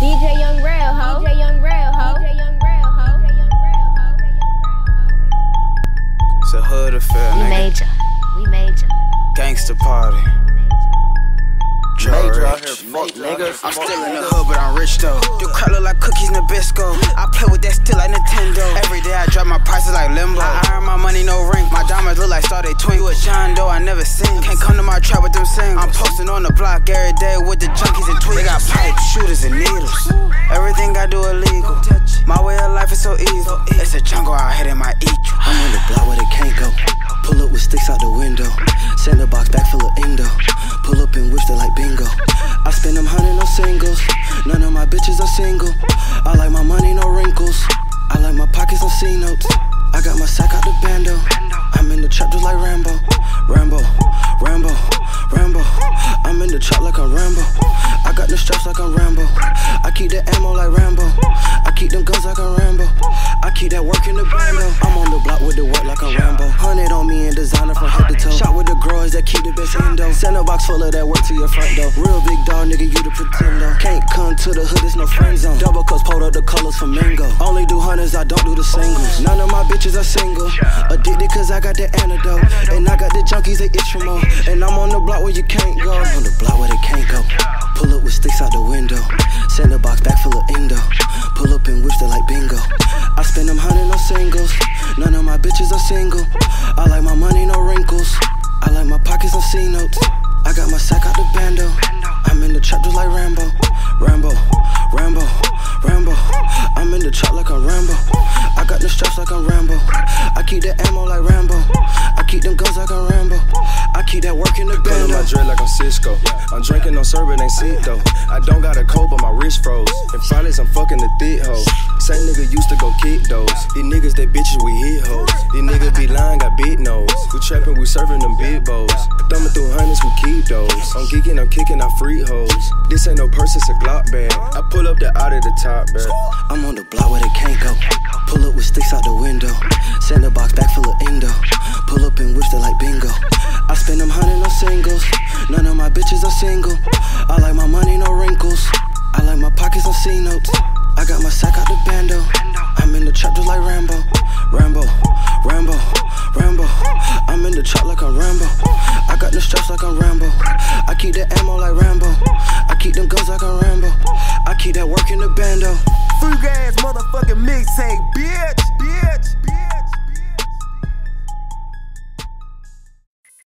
DJ Young Rail, ho. DJ Young Rail, ho. DJ Young Rail, ho. DJ Young Rail, ho. It's a hood affair, We nigga. major. We major. Gangsta party. Major out Rich. here, fuck niggas. I'm still in the hood, but I'm rich though. Your crowd look like cookies like Star they twin. You a John Doe, I never seen. Can't come to my trap with them singles. I'm posting on the block every day with the junkies and tweets. They got pipes, shooters, and needles. Everything I do illegal. My way of life is so easy. It's a jungle out here, they might eat you. I'm on the block where they can't go. Pull up with sticks out the window. Send a box back full of Indo. Pull up and wish they like bingo. I spend them hundred no singles. None of my bitches are single. I like my money, no wrinkles. I like my pockets on C notes. I got my sack out the bando. I'm in the trap just like Rambo. Rambo, Rambo, Rambo. I'm in the trap like I'm Rambo. I got the straps like I'm Rambo. I keep the ammo like Rambo. I keep them guns like I'm Rambo. I keep that work in the bando. I'm on the block with the work like I'm Rambo. Hundred on me and designer from head to toe. Shot with the growers that keep the best endo. Send a box full of that work to your front door. Real big dog, nigga, you the pretender. Can't come to the hood, it's no friend zone. Double cups, pulled up the colors for Mingo. Only do hundreds, I don't do the singles. None of my bitches are single. Addicted the antidote. And I got the junkies, for more. And I'm on the block where you can't go. On the block where they can't go. Pull up with sticks out the window. Send a box back full of Indo. Pull up and wish they like bingo. I spend them hundred no singles. None of my bitches are single. I like my money, no wrinkles. I like my pockets on C notes. I got my sack out the bando. I'm in the trap just like Rambo. Rambo, Rambo, Rambo. I'm in the trap like I'm Rambo. I got the straps like I'm Rambo. I keep the ammo keep them guns like I'm Rambo. I keep that work in the Color my dread like I'm Cisco. I'm drinking no syrup, ain't sick though. I don't got a cold, but my wrist froze. And Fridays, I'm fucking the thick hoe. Same nigga used to go kick those. These niggas, they bitches, we hit hoes. These niggas be lying, got big nose. We trapping, we serving them big bowls. Thumbing through hundreds, we keep those. I'm geeking, I'm kicking, I free hoes. This ain't no purse, it's a Glock bag. I pull up the out of the top bag. Single. I like my money, no wrinkles. I like my pockets on C notes. I got my sack out the bando. I'm in the trap just like Rambo. Rambo, Rambo, Rambo. I'm in the trap like I'm Rambo. I got the straps like I'm Rambo. I keep the ammo like Rambo. I keep them guns like I'm Rambo. I keep that work in the bando. Free ass motherfucking mixtape, bitch.